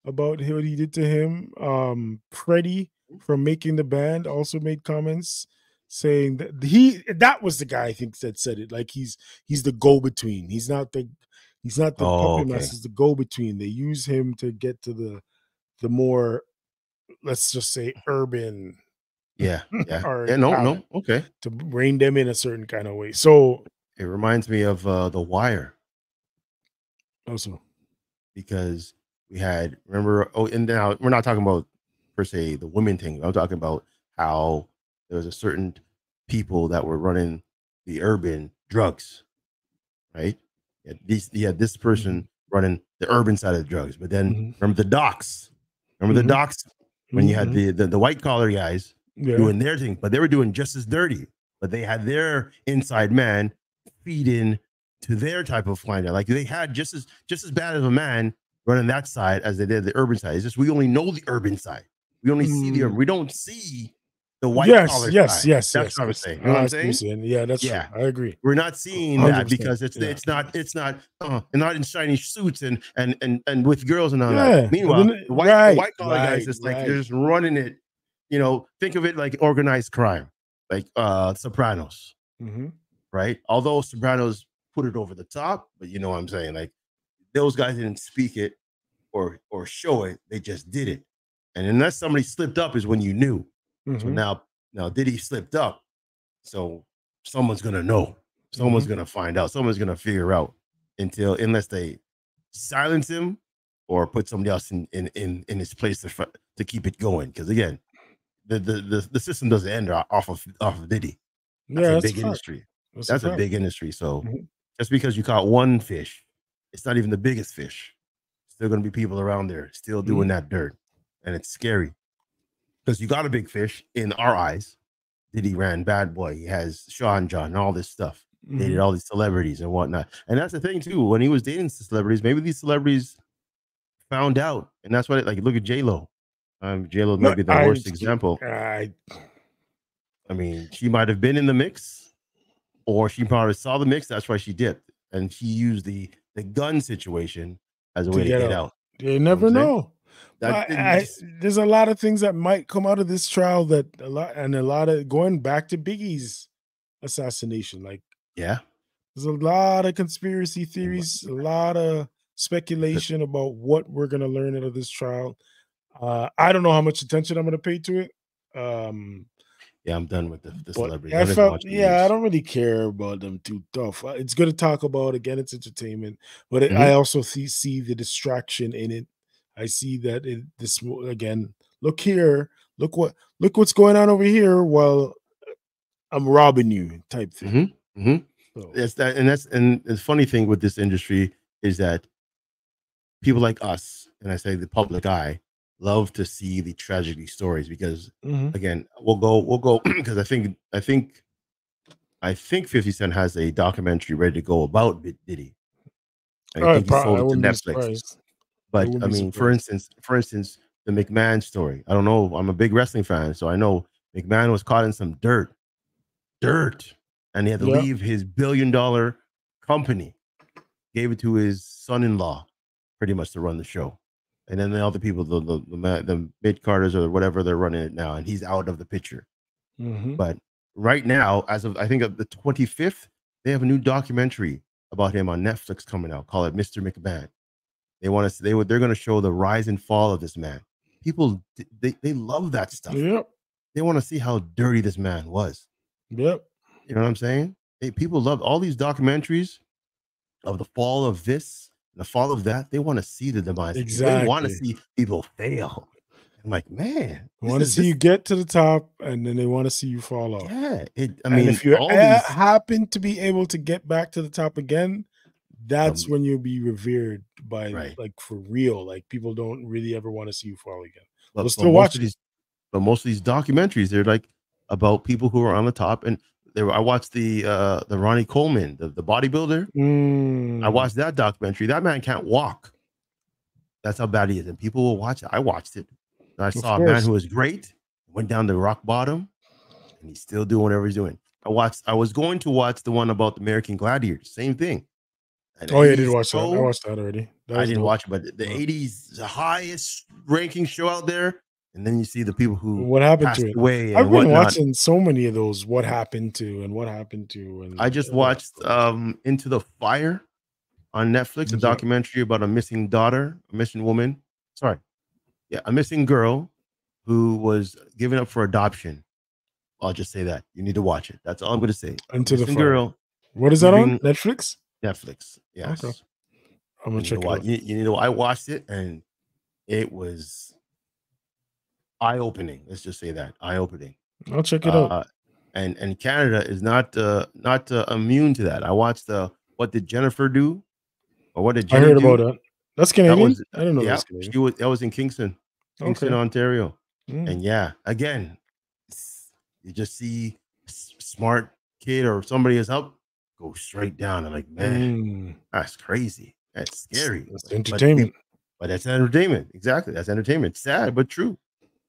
about what he did to him. Um, Freddie from making the band also made comments saying that he that was the guy I think that said it. Like he's he's the go between. He's not the he's not the oh, puppet okay. master. He's the go between. They use him to get to the the more let's just say urban. Yeah, yeah, [laughs] yeah. No, no, okay. To rein them in a certain kind of way. So it reminds me of uh the Wire. Also, because we had remember oh and now we're not talking about per se the women thing. I'm talking about how there was a certain people that were running the urban drugs, right? Had, these, this person mm-hmm. running the urban side of the drugs, but then mm-hmm. remember the docks. Remember mm-hmm. the docks when you had mm-hmm. the the, the white collar guys yeah. doing their thing, but they were doing just as dirty. But they had their inside man feeding to their type of clientele. Like they had just as just as bad of a man running that side as they did the urban side. It's just we only know the urban side. We only mm. see the urban. Mm. We don't see the white yes, collar yes, side. Yes, that's yes, what I'm saying. You know what I'm saying? Yeah, that's yeah. True. I agree. We're not seeing 100%. that because it's yeah. it's not it's not uh, not in shiny suits and and and and with girls and all yeah. that. Meanwhile, the white right, white collar right, guys just like right. they're just running it. You know, think of it like organized crime, like uh Sopranos, mm-hmm. right? Although Sopranos put it over the top, but you know what I'm saying? Like those guys didn't speak it or or show it, they just did it. And unless somebody slipped up is when you knew. Mm-hmm. So now now did he slipped up? So someone's gonna know. Someone's mm-hmm. gonna find out. Someone's gonna figure out until unless they silence him or put somebody else in in in, in his place to to keep it going. Because again, the, the the the system doesn't end off of off of Diddy. That's yeah, a big industry. That's, that's a, a big industry. So mm-hmm. Just because you caught one fish, it's not even the biggest fish. Still going to be people around there still doing mm-hmm. that dirt, and it's scary because you got a big fish in our eyes. Diddy ran Bad Boy. He has Sean John, and all this stuff. Mm-hmm. Dated all these celebrities and whatnot. And that's the thing too. When he was dating celebrities, maybe these celebrities found out, and that's what. It, like, look at J Lo. Um, J Lo might be the I, worst example. I, I mean, she might have been in the mix or she probably saw the mix. That's why she dipped, and she used the the gun situation as a way to, get, get out. out. You never you know. know. That, I, I, there's a lot of things that might come out of this trial that a lot and a lot of going back to Biggie's assassination. Like Yeah. There's a lot of conspiracy theories, a lot of speculation about what we're gonna learn out of this trial. Uh, I don't know how much attention I'm gonna pay to it. Um, Yeah, I'm done with the, the celebrity. I felt, yeah, I don't really care about them too tough. Uh, It's good to talk about. Again, it's entertainment, but it, Mhm. I also see see the distraction in it. I see that it this again. Look here, look what look what's going on over here. While I'm robbing you, type thing. Mhm, mhm. So, That's that, and that's and the funny thing with this industry is that people like us, and I say the public eye, love to see the tragedy stories because mhm. again, we'll go, we'll go [clears throat] because I think, I think, I think Fifty Cent has a documentary ready to go about Diddy. I I, think he sold it to Netflix. But I mean, for instance, for instance, the McMahon story. I don't know. I'm a big wrestling fan, so I know McMahon was caught in some dirt, dirt, and he had to leave his billion dollar company, gave it to his son-in-law, pretty much to run the show. And then all the other people, the the the, the mid Carters or whatever, they're running it now, and he's out of the picture. Mhm. But right now, as of I think of the 25th, they have a new documentary about him on Netflix coming out. Call it Mr. McMahon. They want to they would they're going to show the rise and fall of this man. People they they love that stuff. Yep. They want to see how dirty this man was. Yep. You know what I'm saying? They, people love all these documentaries of the fall of this, the fall of that. They want to see the demise. Exactly. They want to see people fail. I'm like, man, They want to see this- you get to the top, and then they want to see you fall off. Yeah, it. I and mean, if you these, happen to be able to get back to the top again, that's Um, when you'll be revered by Right. like for real. Like people don't really ever want to see you fall again. but, We'll but still watch these, but most of these documentaries, they're like about people who are on the top. And they were, I watched the uh the Ronnie Coleman, the, the bodybuilder. I Mm, watched that documentary. That man can't walk. That's how bad he is. And people will watch it. I watched it. And I saw a man who was great, went down to rock bottom, and he's still doing whatever he's doing. I watched, I was going to watch the one about the American Gladiators, same thing. An Oh yeah, I did 80s watch that. I watched that already. That I didn't watch it, but the Yeah. 80s, the highest ranking show out there. And then you see the people who What happened to it? away I've been whatnot. watching so many of those. What happened to and what happened to and I just watched um Into the Fire on Netflix, a Yeah. documentary about a missing daughter, a missing woman. Sorry. Yeah, a missing girl who was given up for adoption. I'll just say that. You need to watch it. That's all I'm going to say. Into the Fire. girl, What is that on Netflix? Netflix. Yes. I'm gonna check it watch, out. you, you need to I watched it and it was eye-opening. Let's just say that. Eye-opening. I'll check it out. Uh, and and Canada is not uh, not uh, immune to that. I watched the what did Jennifer do, or what did I heard do? about that. That's Canadian. was- I don't know Yeah, that's was. That was in Kingston, Kingston, Okay. Ontario. Mm. And yeah, again, you just see smart kid or somebody is up, go straight down. I'm like, man, Mm. that's crazy. That's scary. It's But- but entertainment. but that's entertainment. Exactly. That's entertainment. Sad but true.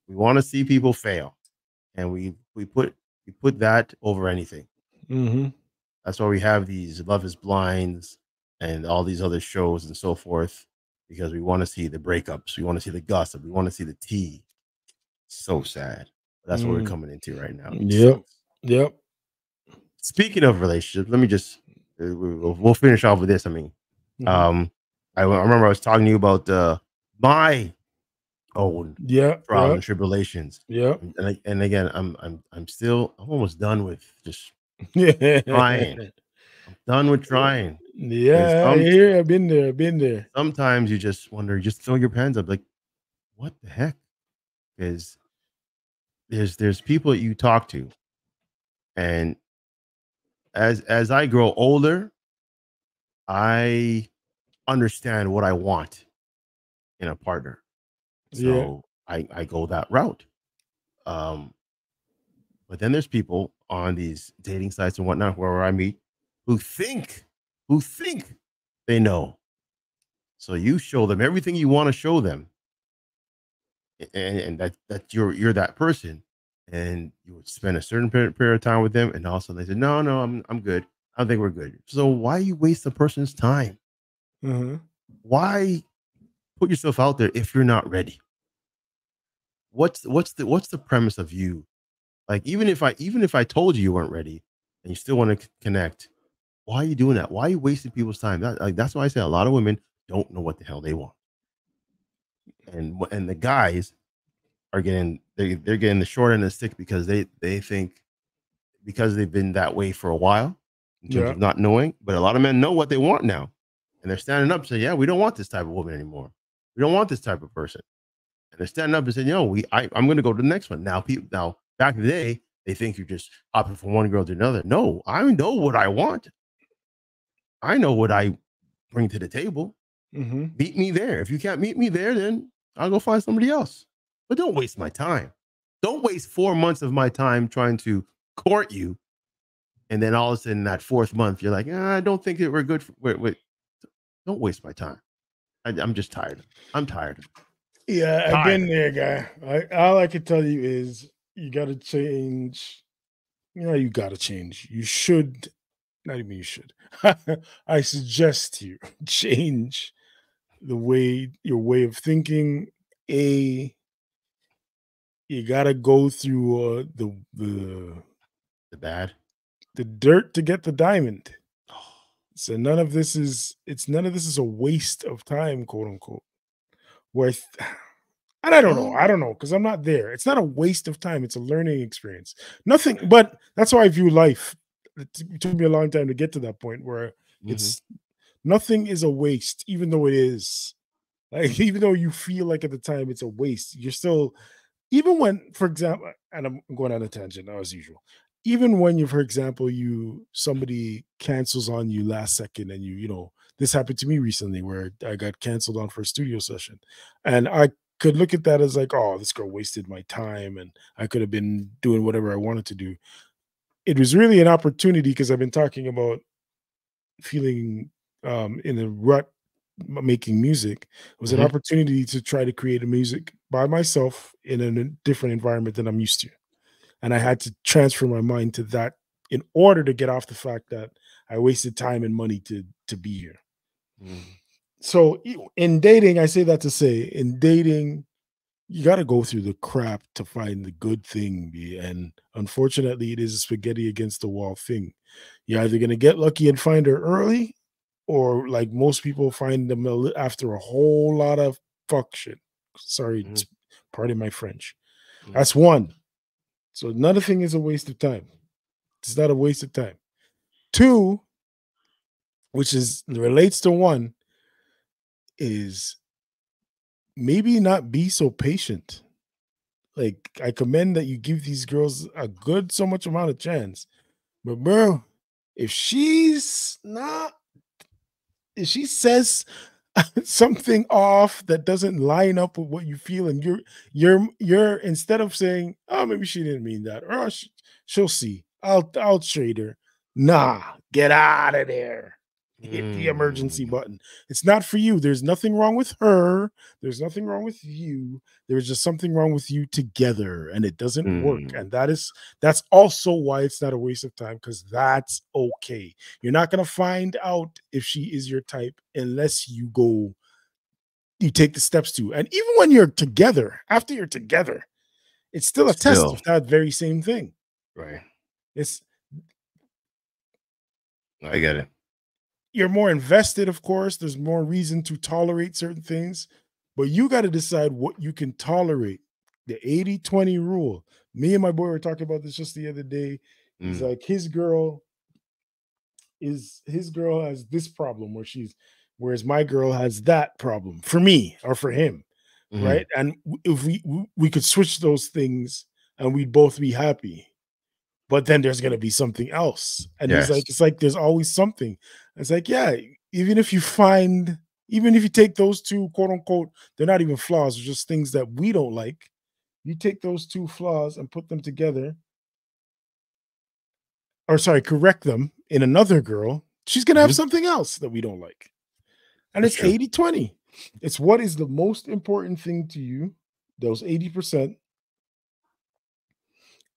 We want to see people fail. And we we put we put that over anything. hmm That's why we have these Love is Blinds and all these other shows and so forth, because we want to see the breakups. We want to see the gossip. We want to see the tea. So sad. That's what we're Mm. coming into right now. Yep. Yep. Speaking of relationships, let me just uh, we- we'll, we'll finish off with this. I mean, Mhm. um, I, I remember I was talking to you about uh, my own yeah. trials Yeah. and tribulations. Yeah. And, I, and again, I'm I'm I'm still I'm almost done with just Yeah. Trying. [laughs] I'm done with trying. Yeah. Hear. I've been there. Been there. Sometimes you just wonder, just throw your pens up, like, what the heck? Because there's there's people that you talk to, and as as I grow older, I understand what I want in a partner. Yeah. So I, I go that route. Um, but then there's people on these dating sites and whatnot where I meet who think, who think they know. So you show them everything you want to show them. And, and that that you're you're that person. And you would spend a certain period, period of time with them, and all of a sudden they say, No, no, I'm I'm good. I think we're good. So why you waste a person's time? Uh-huh. why put yourself out there if you're not ready what's what's the what's the premise of you like even if i even if i told you you weren't ready and you still want to connect why are you doing that? Why are you wasting people's time? That, like, that's why I say a lot of women don't know what the hell they want, and and the guys are getting they they're getting the short end of the stick because they they think because they've been that way for a while in terms Yeah. of not knowing. But a lot of men know what they want now, and they're standing up saying, "Yeah, we don't want this type of woman anymore. We don't want this type of person." And they're standing up and saying, "Yo, we I, I'm going to go to the next one." Now, people now back in the day, they think you're just hopping from one girl to another. No, I know what I want. I know what I bring to the table. hmm Meet me there. If you can't meet me there, then I'll go find somebody else. But don't waste my time. Don't waste four months of my time trying to court you. And then all of a sudden, that fourth month, you're like, "Ah, I don't think that we're good. For, wait, wait. Don't waste my time. I, I'm just tired. I'm tired. Yeah, I've been there, guy. I, all I can tell you is you got to change. You know, you got to change. You should, not even you should. [laughs] I suggest you [laughs] change the way your way of thinking. A, you got to go through uh, the the The bad. the dirt to get the diamond. So none of this is it's none of this is a waste of time, quote unquote. Where [sighs] and I don't know, I don't know, because I'm not there. It's not a waste of time, it's a learning experience. Nothing, but that's how I view life. It took me a long time to get to that point where Mhm. it's nothing is a waste, even though it is. Like, [laughs] even though you feel like at the time it's a waste, you're still, even when, for example, and I'm going on a tangent now as usual. Even when you, for example, you somebody cancels on you last second, and you, you know, this happened to me recently where I got canceled on for a studio session, and I could look at that as like, oh, this girl wasted my time, and I could have been doing whatever I wanted to do. It was really an opportunity because I've been talking about feeling um, in a rut making music it was Mhm. an opportunity to try to create a music by myself in a different environment than I'm used to. And I had to transfer my mind to that in order to get off the fact that I wasted time and money to to be here. Mhm. So in dating, I say that to say in dating, you got to go through the crap to find the good thing. And unfortunately, it is a spaghetti against the wall thing. You're either going to get lucky and find her early, or like most people find them after a whole lot of fuck shit. Sorry, s- pardon my French. Mhm. That's one. So another thing is a waste of time. It's not a waste of time. Two, which is relates to one, is maybe not be so patient. Like I commend that you give these girls a good so much amount of chance. But bro, if she's not if she says [laughs] something off that doesn't line up with what you feel and you're you're you're instead of saying oh maybe she didn't mean that or "Oh, sh- she'll see. I'll i'll trade her. Nah get out of there hit the emergency Mm. button it's not for you there's nothing wrong with her there's nothing wrong with you there's just something wrong with you together and it doesn't work Mm. and that is that's also why it's not a waste of time because that's okay you're not going to find out if she is your type unless you go you take the steps to and even when you're together after you're together it's still a test of that very same thing Right. it's I get it. You're more invested, of course. There's more reason to tolerate certain things, but you got to decide what you can tolerate. The 80 20 rule. Me and my boy were talking about this just the other day. He's Mm. like, his girl is his girl has this problem where she's, whereas my girl has that problem for me or for him, Mhm. right? And if we we could switch those things and we'd both be happy. But then there's gonna be something else. And he's Yes. like, it's like there's always something. It's like, yeah, even if you find, even if you take those two quote unquote, they're not even flaws, they're just things that we don't like. You take those two flaws and put them together, or sorry, correct them in another girl, she's gonna have Mhm. something else that we don't like. And it's true. 80 20. It's what is the most important thing to you, those 80%,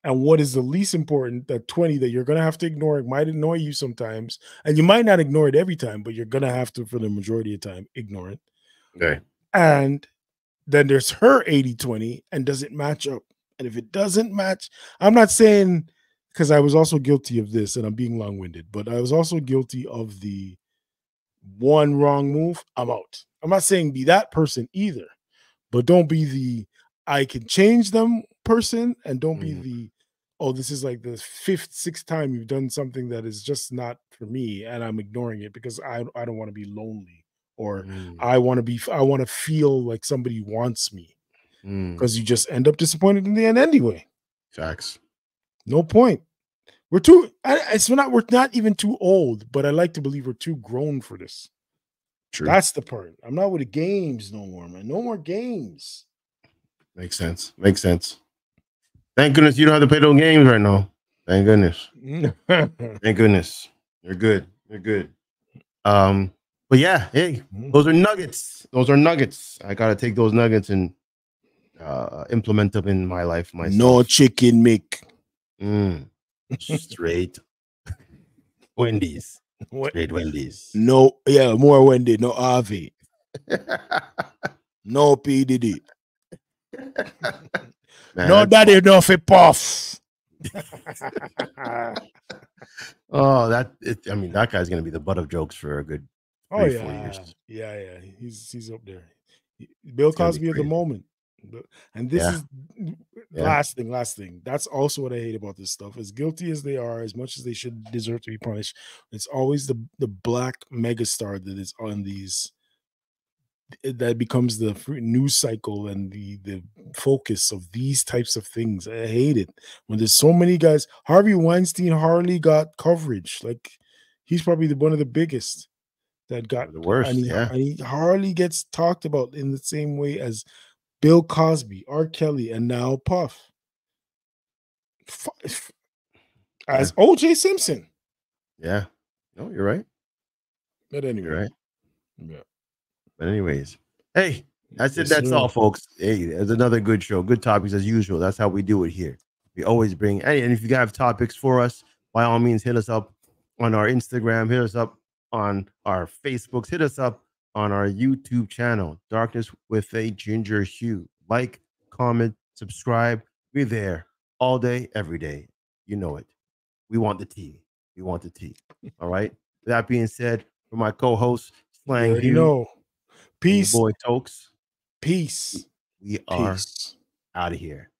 and what is the least important, that 20 that you're gonna have to ignore. It might annoy you sometimes, and you might not ignore it every time, but you're gonna have to, for the majority of time, ignore it. Okay. And then there's her 80 20, and does it match up? And if it doesn't match, I'm not saying because I was also guilty of this, and I'm being long winded, but I was also guilty of the one wrong move. I'm out. I'm not saying be that person either, but don't be the I can change them person, and don't be Mm. the oh, this is like the fifth, sixth time you've done something that is just not for me, and I'm ignoring it because I I don't want to be lonely or Mm, I want to be I want to feel like somebody wants me mm. because you just end up disappointed in the end anyway. Facts. No point. We're too. I, it's not. We're not even too old, but I like to believe we're too grown for this. True. That's the part. I'm not with the games no more, man. No more games. Makes sense. Makes sense. Thank goodness you don't have to play those games right now. Thank goodness. [laughs] Thank goodness. You're good. You're good. Um, but yeah, hey, those are nuggets. Those are nuggets. I gotta take those nuggets and uh implement them in my life myself. no chicken Mick. Mm. straight [laughs] Wendy's. What? Straight Wendy's. No, yeah, more Wendy. No Avi. [laughs] No PDD. Man, no that's- daddy. No fi puff. [laughs] oh, that it, I mean, that guy's gonna be the butt of jokes for a good oh three, yeah, four years. yeah, yeah. He's he's up there. Bill It's gonna be Cosby of the moment. And this Yeah. is Yeah. last thing, last thing. That's also what I hate about this stuff. As guilty as they are, as much as they should deserve to be punished, it's always the the black megastar that is on these it- that becomes the news cycle and the the focus of these types of things. I hate it when there's so many guys. Harvey Weinstein hardly got coverage. Like he's probably the one of the biggest that got The worst, and he, yeah. and he hardly gets talked about in the same way as Bill Cosby, R. Kelly, and now Puff. F- As OJ Simpson. Yeah. No, you're right. But anyway, You're right. yeah. But anyways, hey, that's it. That's all, folks. Hey, it's another good show. Good topics as usual. That's how we do it here. We always bring. Hey, and if you have topics for us, by all means, hit us up on our Instagram. Hit us up on our Facebooks. Hit us up on our YouTube channel, Darkness with a Ginger Hue. Like, comment, subscribe. We're there all day, every day. You know it. We want the tea. We want the tea. [laughs] All right. That being said, for my co-host, You Slang Hugh, know. Peace. boy Tokes, Peace. we are out of here.